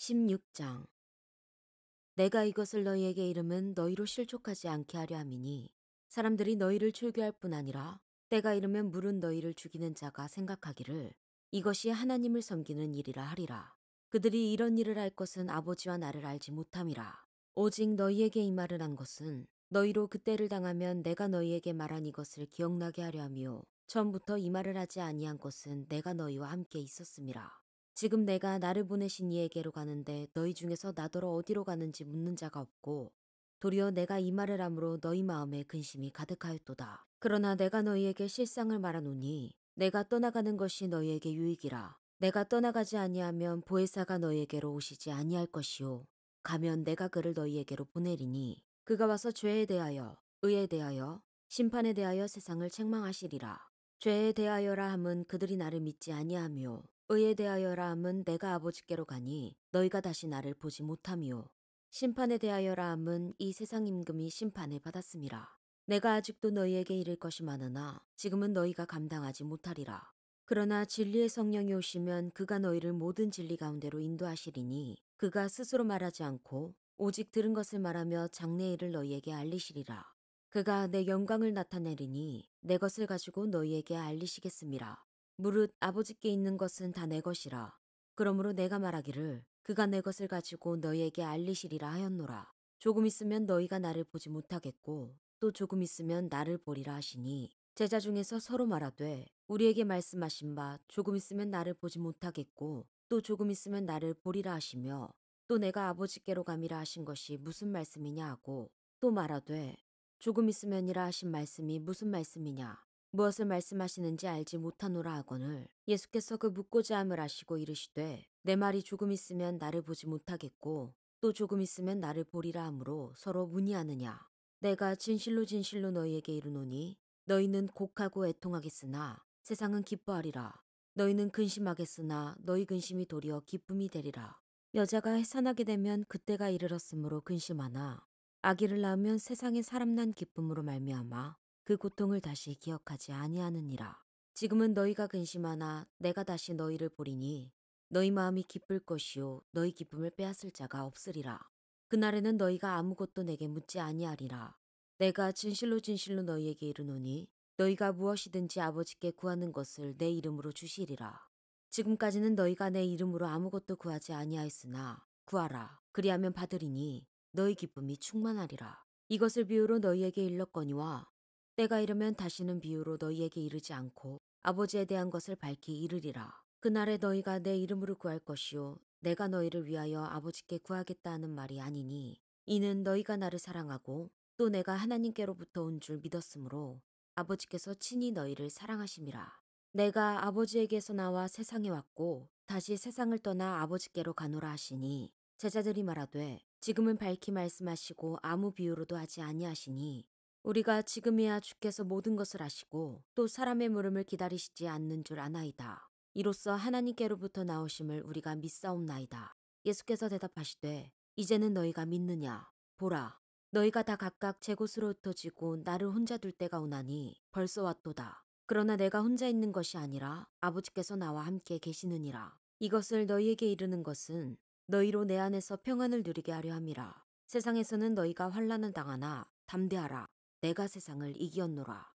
16장 내가 이것을 너희에게 이름은 너희로 실족하지 않게 하려 함이니 사람들이 너희를 출교할 뿐 아니라 때가 이르면 물은 너희를 죽이는 자가 생각하기를 이것이 하나님을 섬기는 일이라 하리라. 그들이 이런 일을 할 것은 아버지와 나를 알지 못함이라. 오직 너희에게 이 말을 한 것은 너희로 그때를 당하면 내가 너희에게 말한 이것을 기억나게 하려 함이요. 처음부터 이 말을 하지 아니한 것은 내가 너희와 함께 있었음이라. 지금 내가 나를 보내신 이에게로 가는데 너희 중에서 나더러 어디로 가는지 묻는 자가 없고 도리어 내가 이 말을 함으로 너희 마음에 근심이 가득하였도다. 그러나 내가 너희에게 실상을 말하노니 내가 떠나가는 것이 너희에게 유익이라. 내가 떠나가지 아니하면 보혜사가 너희에게로 오시지 아니할 것이요. 가면 내가 그를 너희에게로 보내리니 그가 와서 죄에 대하여 의에 대하여 심판에 대하여 세상을 책망하시리라. 죄에 대하여라 함은 그들이 나를 믿지 아니하며 의에 대하여라 함은 내가 아버지께로 가니 너희가 다시 나를 보지 못함이요. 심판에 대하여라 함은 이 세상 임금이 심판을 받았음이라. 내가 아직도 너희에게 이를 것이 많으나 지금은 너희가 감당하지 못하리라. 그러나 진리의 성령이 오시면 그가 너희를 모든 진리 가운데로 인도하시리니 그가 스스로 말하지 않고 오직 들은 것을 말하며 장래 일을 너희에게 알리시리라. 그가 내 영광을 나타내리니 내 것을 가지고 너희에게 알리시겠습니다. 무릇 아버지께 있는 것은 다 내 것이라. 그러므로 내가 말하기를 그가 내 것을 가지고 너희에게 알리시리라 하였노라. 조금 있으면 너희가 나를 보지 못하겠고 또 조금 있으면 나를 보리라 하시니 제자 중에서 서로 말하되 우리에게 말씀하신 바 조금 있으면 나를 보지 못하겠고 또 조금 있으면 나를 보리라 하시며 또 내가 아버지께로 감이라 하신 것이 무슨 말씀이냐 하고 또 말하되 조금 있으면이라 하신 말씀이 무슨 말씀이냐 무엇을 말씀하시는지 알지 못하노라 하거늘 예수께서 그 묻고자 함을 아시고 이르시되 내 말이 조금 있으면 나를 보지 못하겠고 또 조금 있으면 나를 보리라 하므로 서로 문의하느냐? 내가 진실로 진실로 너희에게 이르노니 너희는 곡하고 애통하겠으나 세상은 기뻐하리라. 너희는 근심하겠으나 너희 근심이 도리어 기쁨이 되리라. 여자가 해산하게 되면 그때가 이르렀으므로 근심하나 아기를 낳으면 세상에 사람 난 기쁨으로 말미암아 그 고통을 다시 기억하지 아니하느니라. 지금은 너희가 근심하나 내가 다시 너희를 보리니 너희 마음이 기쁠 것이요 너희 기쁨을 빼앗을 자가 없으리라. 그날에는 너희가 아무것도 내게 묻지 아니하리라. 내가 진실로 진실로 너희에게 이르노니 너희가 무엇이든지 아버지께 구하는 것을 내 이름으로 주시리라. 지금까지는 너희가 내 이름으로 아무것도 구하지 아니하였으나 구하라. 그리하면 받으리니 너희 기쁨이 충만하리라. 이것을 비유로 너희에게 일렀거니와 때가 이르면 다시는 비유로 너희에게 이르지 않고 아버지에 대한 것을 밝히 이르리라. 그날에 너희가 내 이름으로 구할 것이요 내가 너희를 위하여 아버지께 구하겠다 하는 말이 아니니 이는 너희가 나를 사랑하고 또 내가 하나님께로부터 온 줄 믿었으므로 아버지께서 친히 너희를 사랑하심이라. 내가 아버지에게서 나와 세상에 왔고 다시 세상을 떠나 아버지께로 가노라 하시니 제자들이 말하되 지금은 밝히 말씀하시고 아무 비유로도 하지 아니하시니 우리가 지금이야 주께서 모든 것을 아시고 또 사람의 물음을 기다리시지 않는 줄 아나이다. 이로써 하나님께로부터 나오심을 우리가 믿사옵나이다. 예수께서 대답하시되 이제는 너희가 믿느냐 보라 너희가 다 각각 제 곳으로 흩어지고 나를 혼자 둘 때가 오나니 벌써 왔도다. 그러나 내가 혼자 있는 것이 아니라 아버지께서 나와 함께 계시느니라. 이것을 너희에게 이르는 것은 너희로 내 안에서 평안을 누리게 하려 함이라. 세상에서는 너희가 환란을 당하나 담대하라. 내가 세상을 이기었노라.